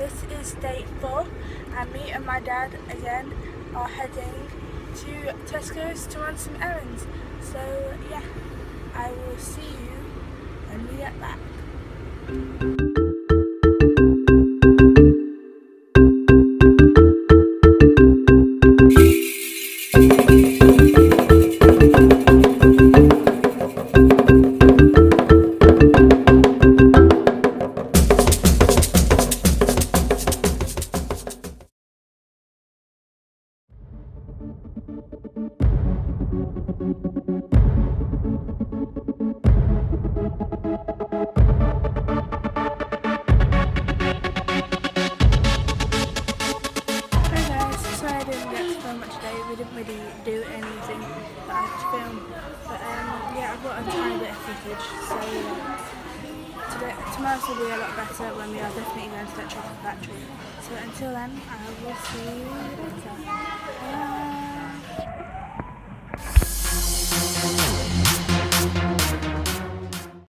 this is day four and me and my dad again are heading to Tesco's to run some errands. So yeah, I will see you when we get back. Tomorrow will be a lot better when we are definitely going to that chocolate factory. So until then, I will see you later.